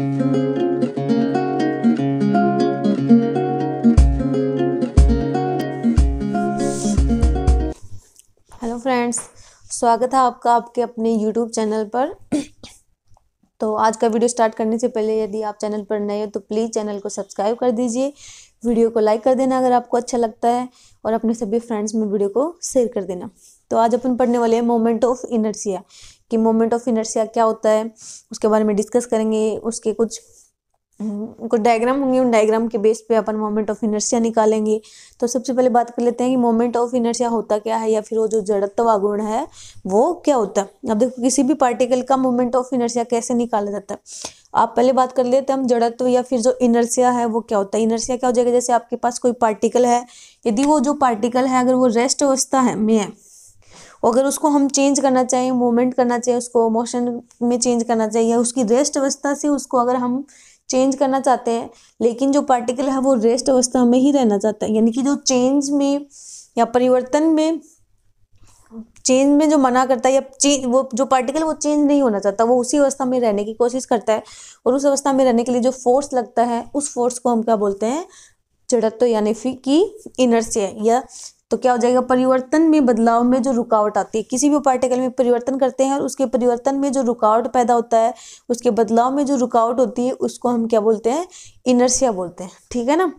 Hello friends, स्वागत है आपका आपके अपने यूट्यूब चैनल पर। तो आज का वीडियो स्टार्ट करने से पहले यदि आप चैनल पर नए हो तो प्लीज़ चैनल को सब्सक्राइब कर दीजिए। वीडियो को लाइक कर देना अगर आपको अच्छा लगता है और अपने सभी फ्रेंड्स में वीडियो को शेयर कर देना। तो आज अपन पढ़ने वाले हैं मोमेंट ऑफ़ इनर्सिया। कि मोमेंट ऑफ़ इनर्सिया क्या होता है उसके बारे में डिस्कस करेंगे उसके कुछ हम्म, कुछ डायग्राम होंगे उन डायग्राम के बेस पे अपन मोमेंट ऑफ़ इनर्सिया निकालेंगे। तो सबसे पहले बात कर लेते हैं कि मोमेंट ऑफ़ इनर्सिया होता क्या है या फिर वो जो जड़त्व गुण है वो क्या होता है। अब देखो किसी भी पार्टिकल का मोमेंट ऑफ़ इनर्सिया कैसे निकाला जाता है? आप पहले बात कर लेते हैं हम जड़त्व या फिर जो इनर्सिया है वो क्या होता है? इनर्सिया क्या हो जाएगा? जैसे आपके पास कोई पार्टिकल है यदि वो जो पार्टिकल है अगर वो रेस्ट अवस्था है में है अगर उसको हम चेंज करना चाहें मूवमेंट करना चाहिए उसको मोशन में चेंज करना चाहिए उसकी रेस्ट अवस्था से उसको अगर हम चेंज करना चाहते हैं, लेकिन जो पार्टिकल है वो रेस्ट अवस्था में ही रहना चाहता है। यानी कि जो चेंज में या परिवर्तन में चेंज में जो मना करता है या चेंज वो जो पार्टिकल वो चेंज नहीं होना चाहता, वो उसी अवस्था में रहने की कोशिश करता है और उस अवस्था में रहने के लिए जो फोर्स लगता है, उस फोर्स को हम क्या बोलते हैं? जड़त्व यानी फिर की इनर्सिया या तो क्या हो जाएगा? परिवर्तन में बदलाव में जो रुकावट आती है, किसी भी पार्टिकल में परिवर्तन करते हैं और उसके परिवर्तन में जो रुकावट पैदा होता है, उसके बदलाव में जो रुकावट होती है, उसको हम क्या बोलते हैं? इनर्सिया बोलते हैं, ठीक है ना?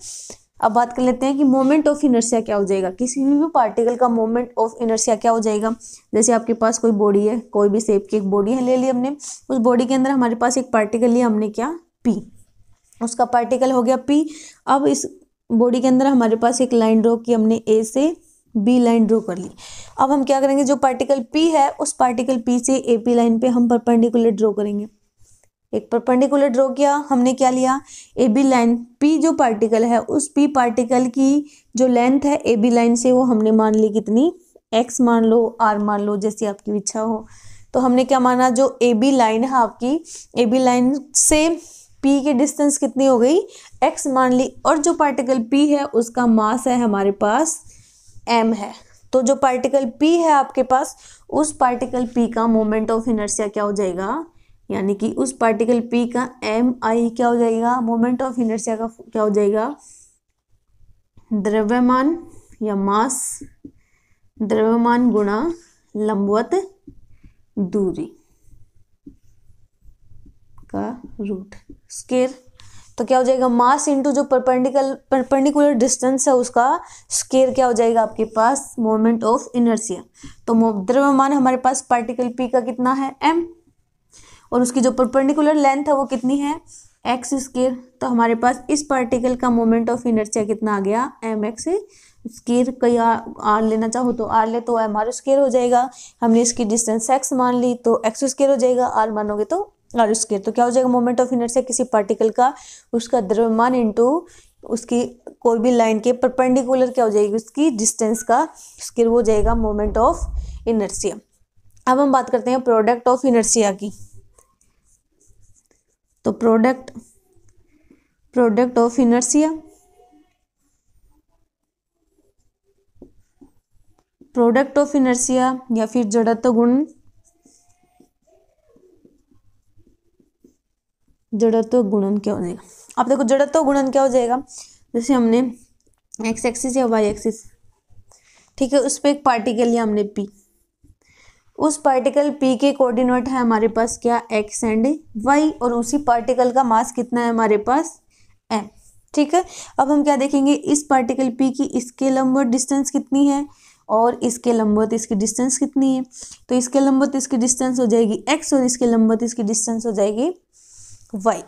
अब बात कर लेते हैं कि मोमेंट ऑफ़ इनर्सिया क्या हो जाएगा? किसी भी पार्टिकल का मोमेंट ऑफ़ इनर्सिया क्या हो जाएगा? जैसे आपके पास कोई बॉडी है, कोई भी सेप की एक बॉडी है, ले ली हमने, उस बॉडी के अंदर हमारे पास एक पार्टिकल लिया हमने क्या पी उसका पार्टिकल हो गया पी अब इस बॉडी के अंदर हमारे पास एक लाइन ड्रॉ की हमने ए से बी लाइन ड्रॉ कर ली। अब हम क्या करेंगे, जो पार्टिकल पी है, उस पार्टिकल पी से ए पी लाइन पे हम परपेंडिकुलर ड्रॉ करेंगे। एक परपेंडिकुलर ड्रॉ किया, हमने क्या लिया? ए बी लाइन पी जो पार्टिकल है, उस पी पार्टिकल की जो लेंथ है ए बी लाइन से वो हमने मान ली कितनी? एक्स मान लो आर मान लो, जैसी आपकी इच्छा हो। तो हमने क्या माना, जो ए बी लाइन है आपकी ए बी लाइन से पी की डिस्टेंस कितनी हो गई? एक्स मान ली, और जो पार्टिकल पी है, उसका मास है हमारे पास एम है। तो जो पार्टिकल पी है आपके पास, उस पार्टिकल पी का मोमेंट ऑफ़ इनर्सिया क्या हो जाएगा? यानी कि उस पार्टिकल पी का एम आई क्या हो जाएगा? मोमेंट ऑफ़ इनर्सिया का क्या हो जाएगा? द्रव्यमान या मास द्रव्यमान गुणा लंबवत दूरी। का रूट स्केर तो क्या हो जाएगा? मास इंटू जो परपेंडिकल परपेंडिकुलर डिस्टेंस है उसका स्केर क्या हो जाएगा आपके पास? मोमेंट ऑफ़ इनर्सिया तो द्रव्यमान हमारे पास पार्टिकल पी का कितना है? एम और उसकी जो परपेंडिकुलर लेंथ है वो कितनी है? एक्स स्केर तो हमारे पास इस पार्टिकल का मोमेंट ऑफ़ इनर्सिया कितना आ गया? एम एक्स स्केर कहीं आर लेना चाहो तो आर ले तो एम आर स्केयर हो जाएगा। हमने इसकी डिस्टेंस एक्स मान ली तो एक्स स्केयर हो जाएगा। आर मानोगे तो आर स्केयर तो क्या हो जाएगा मोमेंट ऑफ़ इनर्सिया किसी पार्टिकल का उसका द्रव्यमान इंटू उसकी कोई भी लाइन के परपेंडिकुलर क्या हो जाएगी, उसकी डिस्टेंस का स्केयर हो जाएगा मोमेंट ऑफ़ इनर्सिया अब हम बात करते हैं प्रोडक्ट ऑफ़ इनर्सिया की. तो product product of inertia product of inertia या फिर जड़त्व गुण जड़त्व गुणन क्या हो जाएगा? आप देखो, जड़त्व गुणन क्या हो जाएगा? जैसे हमने एक्स एक्सिस या वाई एक्सिस ठीक है, उस पर एक पार्टिकल लिया हमने पी उस पार्टिकल पी के कोऑर्डिनेट है हमारे पास क्या? एक्स एंड वाई और उसी पार्टिकल का मास कितना है हमारे पास? एम ठीक है? अब हम क्या देखेंगे? इस पार्टिकल पी की इसके लंबवत डिस्टेंस कितनी है? और इसके लंबवत इसकी डिस्टेंस कितनी है? तो इसके लंबवत इसकी डिस्टेंस हो जाएगी एक्स और इसके लंबवत इसकी डिस्टेंस हो जाएगी वाई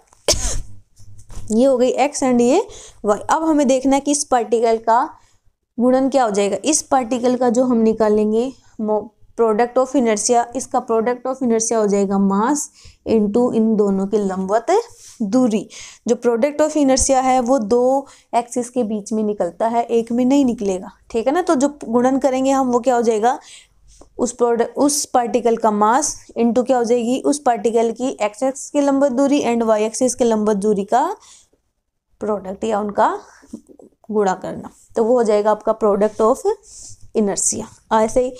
ये हो गई एक्स एंड ये वाई अब हमें देखना है कि इस पार्टिकल का गुणन क्या हो जाएगा। इस पार्टिकल का जो हम निकालेंगे प्रोडक्ट ऑफ़ इनर्सिया इसका प्रोडक्ट ऑफ़ इनर्सिया हो जाएगा मास इनटू इन दोनों की लंबवत दूरी। जो प्रोडक्ट ऑफ़ इनर्सिया है, वो दो एक्सिस के बीच में निकलता है, एक में नहीं निकलेगा। ठीक है ना? तो जो गुणन करेंगे हम, वो क्या हो जाएगा? उस प्रोडक्ट उस पार्टिकल का मास इनटू क्या हो जाएगी? उस पार्टिकल की एक्स एक्स की लंबत दूरी एंड वाई एक्सिस के लंबत दूरी का प्रोडक्ट या उनका गुणा करना। तो वो हो जाएगा आपका प्रोडक्ट ऑफ़ इनर्सिया ऐसे ही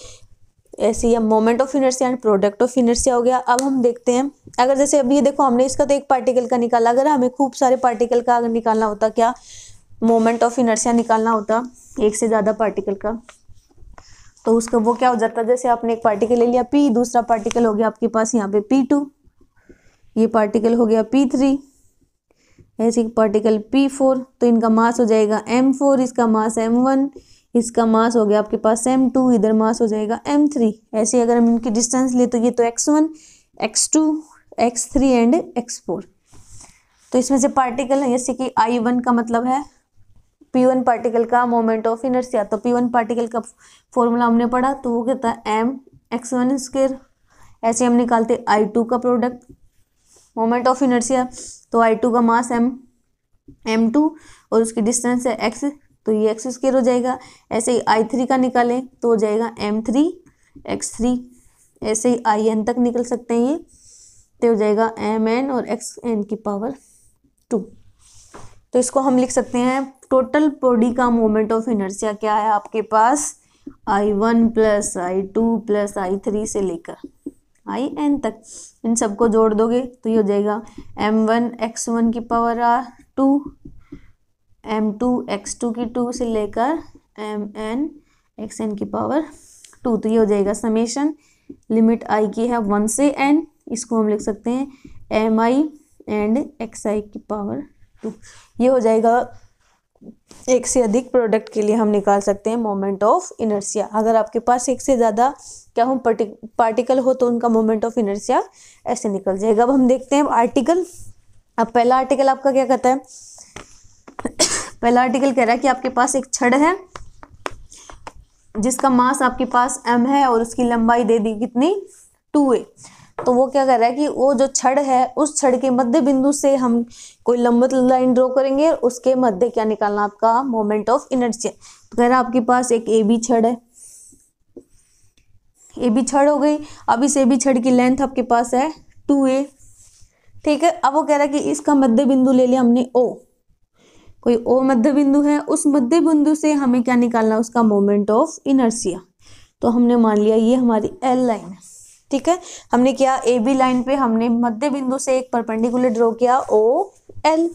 ऐसे ही moment of inertia and product of inertia हो गया। अब हम देखते हैं, अगर जैसे अभी ये देखो, हमने इसका तो एक पार्टिकल का निकाला। अगर हमें खूब सारे पार्टिकल का अगर निकालना होता, क्या? मोमेंट ऑफ़ इनर्सिया निकालना होता, एक से ज़्यादा पार्टिकल का। तो उसका वो क्या हो जाता है? जैसे आपने एक पार्टिकल ले लिया पी दूसरा पार्टिकल हो गया आपके पास यहाँ पे पी टू ये पार्टिकल हो गया पी थ्री ऐसे पार्टिकल पी फोर तो इनका मास हो जाएगा एम फोर इसका मास एम वन इसका मास हो गया आपके पास एम टू इधर मास हो जाएगा एम थ्री ऐसे अगर हम इनकी डिस्टेंस ले तो ये तो X one X two X three and X four तो इसमें से पार्टिकल है, जैसे कि आई वन का मतलब है पी वन पार्टिकल का मोमेंट ऑफ़ इनर्सिया तो पी वन पार्टिकल का फॉर्मूला हमने पढ़ा तो वो कहता है एम एक्स वन स्केयर ऐसे हम निकालते आई टू का प्रोडक्ट मोमेंट ऑफ़ इनर्सिया तो आई टू का मास एम एम टू और उसकी डिस्टेंस है एक्स तो ये एक्स स्केयर हो जाएगा। ऐसे ही आई थ्री का निकालें तो हो जाएगा एम थ्री एक्स थ्री ऐसे ही आई एन तक निकल सकते हैं ये तो हो जाएगा एम एन और एक्स एन की पावर टू तो इसको हम लिख सकते हैं टोटल बॉडी का मोमेंट ऑफ़ इनर्सिया क्या है आपके पास? I one plus I two plus I three से लेकर आई एन तक। इन सबको जोड़ दोगे तो ये हो जाएगा एम वन एक्स वन की power R two M two X two की टू से लेकर एम एन एक्स एन की पावर टू तो ये हो जाएगा समेशन लिमिट आई की है वन से एन इसको हम लिख सकते हैं M I and X I की पावर ये हो जाएगा एक से अधिक प्रोडक्ट के लिए हम निकाल सकते हैं मोमेंट ऑफ़ इनर्सिया अगर आपके पास एक से ज़्यादा, क्या हो पार्टिकल हो तो उनका मोमेंट ऑफ़ इनर्सिया ऐसे निकल जाएगा। अब हम देखते हैं आर्टिकल अब पहला आर्टिकल आपका क्या कहता है? पहला आर्टिकल कह रहा है कि आपके पास एक छड़ है, जिसका मास आपके पास एम है और उसकी लंबाई दे दी कितनी? टू ए तो वो क्या कर रहा है कि वो जो छड़ है, उस छड़ के मध्य बिंदु से हम कोई लंबत लाइन ड्रॉ करेंगे, उसके मध्य क्या निकालना आपका? मोमेंट ऑफ़ इनर्जिया तो कह रहा आपके पास एक ए बी छड़ है। ए बी छड़ हो गई। अब इस ए बी छड़ की लेंथ आपके पास है टू ए ठीक है? अब वो कह रहा है कि इसका मध्य बिंदु ले लिया हमने ओ कोई ओ मध्य बिंदु है, उस मध्य बिंदु से हमें क्या निकालना उसका? मोमेंट ऑफ़ इनर्सिया तो हमने मान लिया ये हमारी एल लाइन है। ठीक है? हमने किया ए बी लाइन पे, हमने मध्य बिंदु से एक परपेंडिकुलर ड्रॉ किया ओ एल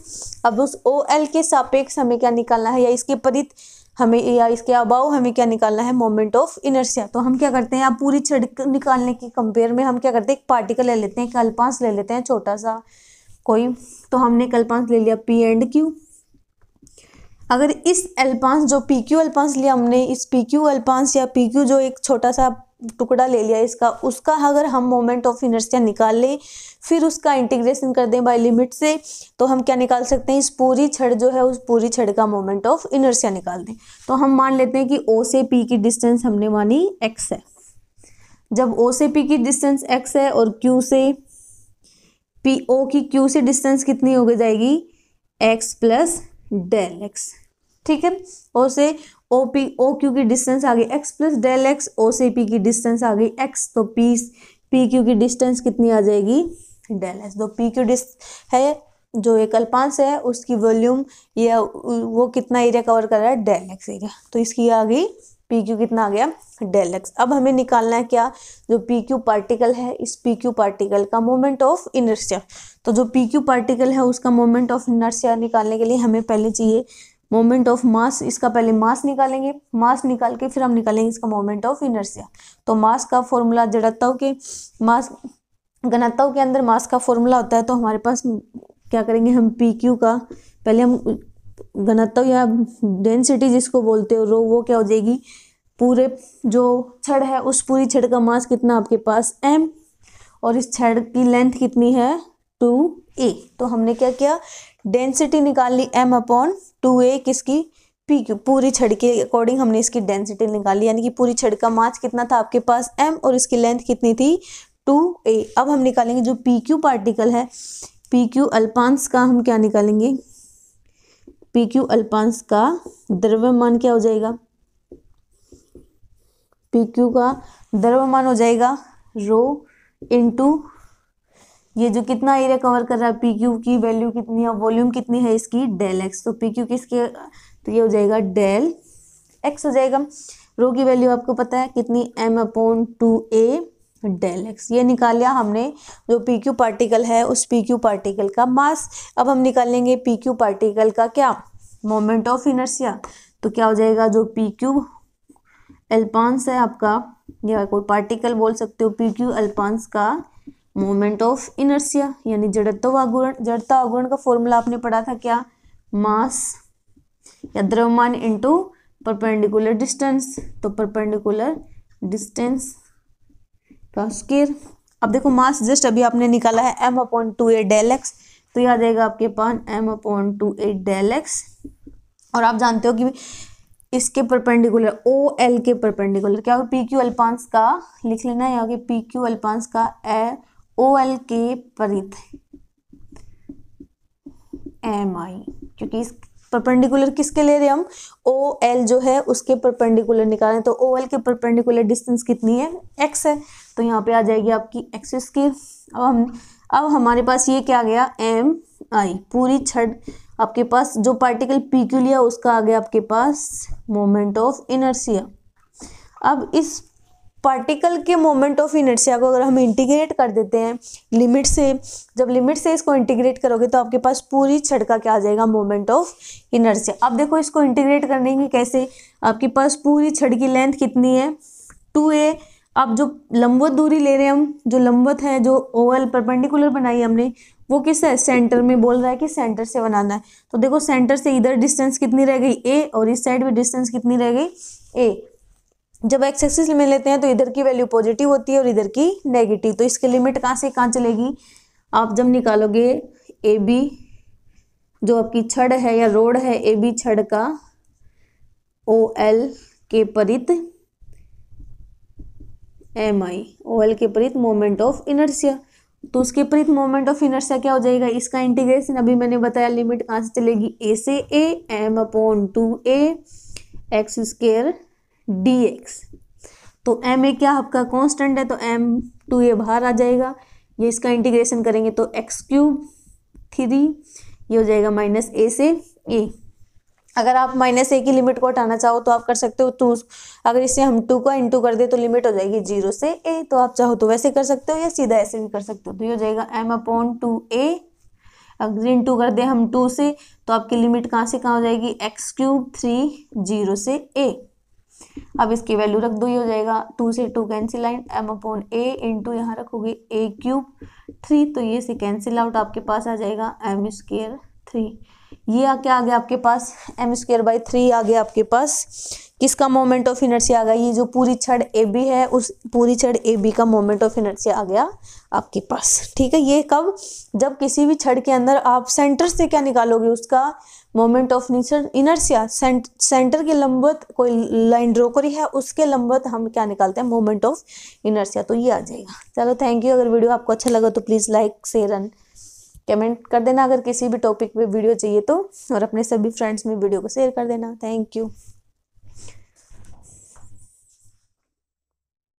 अब उस ओ एल के सापेक्ष हमें क्या निकालना है? या इसके परित हमें, या इसके अबाव हमें क्या निकालना है? मोमेंट ऑफ़ इनर्सिया तो हम क्या करते हैं? आप पूरी छड़ निकालने की कंपेयर में हम क्या करते हैं? एक पार्टिकल ले लेते हैं कल्पांस ले लेते हैं, छोटा सा कोई। तो हमने कल्पांस ले लिया पी एंड क्यू अगर इस एल्पांस जो पी क्यू एल्पांस लिया हमने, इस पी क्यू एल्पांस या पी क्यू जो एक छोटा सा टुकड़ा ले लिया इसका, उसका अगर हम मोमेंट ऑफ़ इनर्सिया निकाल लें, फिर उसका इंटीग्रेशन कर दें बाय लिमिट से तो हम क्या निकाल सकते हैं? इस पूरी छड़ जो है, उस पूरी छड़ का मोमेंट ऑफ़ इनर्सिया निकाल दें। तो हम मान लेते हैं कि ओ से पी की डिस्टेंस हमने मानी एक्स है। जब ओ से पी की डिस्टेंस एक्स है और क्यू से पी ओ की क्यू से डिस्टेंस कितनी हो जाएगी? एक्स प्लस डेल एक्स ठीक है? ओ से ओ पी ओ क्यू की डिस्टेंस आ गई X plus del X O से पी की डिस्टेंस आ गई एक्स तो पी पी क्यू की डिस्टेंस कितनी आ जाएगी? डेल एक्स तो पी क्यू डिस है, जो एक अल्पांश है, उसकी वॉल्यूम या वो कितना एरिया कवर कर रहा है? डेल एक्स एरिया तो इसकी आ गई पी क्यू कितना आ गया? Del X. अब हमें निकालना है क्या? जो पी क्यू पार्टिकल है, इस पी क्यू पार्टिकल का मोमेंट ऑफ़ इनर्सिया तो जो पी क्यू पार्टिकल है, उसका मोमेंट ऑफ़ इनर्सिया निकालने के लिए हमें पहले चाहिए मोमेंट ऑफ़ मास इसका पहले मास निकालेंगे। मास निकाल के फिर हम निकालेंगे इसका मोमेंट ऑफ़ इनर्सिया तो मास का फॉर्मूला जड़त्व के मास घनत्व के अंदर मास का फॉर्मूला होता है तो हमारे पास क्या करेंगे हम पी क्यू का, पहले हम घनत्व या डेंसिटी जिसको बोलते हो, रो, वो क्या हो जाएगी? पूरे जो छड़ है, उस पूरी छड़ का मास कितना आपके पास? एम और इस छड़ की लेंथ कितनी है? टू ए तो हमने क्या किया? डेंसिटी निकाल ली एम अपॉन टू ए किसकी? पी क्यू पूरी छड़ के अकॉर्डिंग हमने इसकी डेंसिटी निकाली यानी कि पूरी छड़ का मास कितना था आपके पास? एम और इसकी लेंथ कितनी थी? टू ए अब हम निकालेंगे जो पी क्यू पार्टिकल है। पी क्यू अल्पांश का हम क्या निकालेंगे? पी क्यू अल्पांश का द्रव्यमान क्या हो जाएगा? पी क्यू का द्रव्यमान हो जाएगा रो इंटू ये जो कितना एरिया कवर कर रहा है पी क्यू की वैल्यू कितनी है वॉल्यूम कितनी है इसकी? डेल एक्स तो पी क्यू किसके तो ये हो जाएगा डेल एक्स हो जाएगा। रो की वैल्यू आपको पता है कितनी? M upon two A del X ये निकाल लिया हमने, जो पी क्यू पार्टिकल है, उस पी क्यू पार्टिकल का मास अब हम निकालेंगे पी क्यू पार्टिकल का क्या? मोमेंट ऑफ़ इनर्सिया तो क्या हो जाएगा? जो पी क्यू एल्पांस है आपका, या कोई पार्टिकल बोल सकते हो पी क्यू एल्पांस का मोमेंट ऑफ़ इनर्सिया यानी जड़त्व आगुण जड़ता आगुण का फॉर्मूला आपने पढ़ा था क्या? मास या द्रव्यमान इंटू परपेंडिकुलर डिस्टेंस तो परपेंडिकुलर डिस्टेंस का स्केयर अब देखो मास जस्ट अभी आपने निकाला है M upon two A del X तो यह आ जाएगा आपके पास M upon two A del X और आप जानते हो कि इसके परपेंडिकुलर ओ एल के परपेंडिकुलर क्या होगा? पी क्यू अल्पांस का, लिख लेना यहाँ पी क्यू अल्पांस का ए ओ एल के परित एम आई क्योंकि इस परपेंडिकुलर किसके ले रहे हम? ओ एल जो है, उसके परपेंडिकुलर निकालें तो ओ एल के परपेंडिकुलर डिस्टेंस कितनी है? एक्स है। तो यहाँ पे आ जाएगी आपकी एक्स स्केयर अब हम, अब हमारे पास ये क्या आ गया? एम आई पूरी छड़ आपके पास, जो पार्टिकल पी क्यू लिया उसका आ गया आपके पास मोमेंट ऑफ़ इनर्सिया अब इस पार्टिकल के मोमेंट ऑफ़ इनर्सिया को अगर हम इंटीग्रेट कर देते हैं लिमिट से, जब लिमिट से इसको इंटीग्रेट करोगे तो आपके पास पूरी छड़ का क्या आ जाएगा? मोमेंट ऑफ़ इनर्सिया अब देखो इसको इंटीग्रेट करने की कैसे? आपके पास पूरी छड़ की लेंथ कितनी है? टू ए अब जो लंबवत दूरी ले रहे हैं हम, जो लंबवत है, जो ओवल परपेंडिकुलर बनाई हमने, वो किस है सेंटर में बोल रहा है कि सेंटर से बनाना है। तो देखो सेंटर से इधर डिस्टेंस कितनी रह गई? ए और इस साइड में डिस्टेंस कितनी रह गई? ए जब एक्स एक्सिस में लेते हैं तो इधर की वैल्यू पॉजिटिव होती है और इधर की नेगेटिव तो इसकी लिमिट कहाँ से, कहाँ चलेगी? आप जब निकालोगे ए बी जो आपकी छड़ है या रोड है ए बी छड़ का ओ एल के परित एम आई ओ एल के परित मोमेंट ऑफ़ इनर्सिया तो उसके परित मोमेंट ऑफ़ इनर्सिया क्या हो जाएगा? इसका इंटीग्रेशन अभी मैंने बताया लिमिट कहाँ से चलेगी? ए से A M upon two A X square D X तो एम ए क्या आपका कांस्टेंट है? तो एम टू ए बाहर आ जाएगा। ये इसका इंटीग्रेशन करेंगे तो एक्स क्यूब थ्री ये हो जाएगा माइनस ए से ए अगर आप माइनस ए की लिमिट को हटाना चाहो तो आप कर सकते हो टू अगर इससे हम टू का इंटू कर दे तो लिमिट हो जाएगी ज़ीरो से ए तो आप चाहो तो वैसे कर सकते हो या सीधा ऐसे भी कर सकते हो तो ये हो जाएगा एम अपॉन टू ए अगर इंटू कर दे हम टू से तो आपकी लिमिट कहाँ से कहाँ हो जाएगी? एक्स क्यूब थ्री ज़ीरो से ए अब इसकी वैल्यू रख दो, ये हो जाएगा टू से टू कैंसिल आइन एम अपॉन ए इंटू यहाँ रखोगे ए क्यूब थ्री तो ये से कैंसिल आउट आपके पास आ जाएगा एम स्केयर थ्री ये आ क्या आ गया आपके पास एम स्क्र बाई थ्री आ गया आपके पास। किसका मोमेंट ऑफ़ इनर्सिया आ गया? ये जो पूरी छड़ ए बी है, उस पूरी छड़ ए बी का मोमेंट ऑफ़ इनर्सिया आ गया आपके पास। ठीक है, ये कब? जब किसी भी छड़ के अंदर आप सेंटर से क्या निकालोगे? उसका मोमेंट ऑफ़ इनर्सिया सेंटर के लंबवत कोई लाइन ड्रॉ करी है, उसके लंबवत हम क्या निकालते हैं? मोमेंट ऑफ़ इनर्सिया तो ये आ जाएगा। चलो थैंक यू अगर वीडियो आपको अच्छा लगा तो please like share and comment कर देना अगर किसी भी टॉपिक पे वीडियो चाहिए तो और अपने सभी फ्रेंड्स में वीडियो को शेयर कर देना। Thank you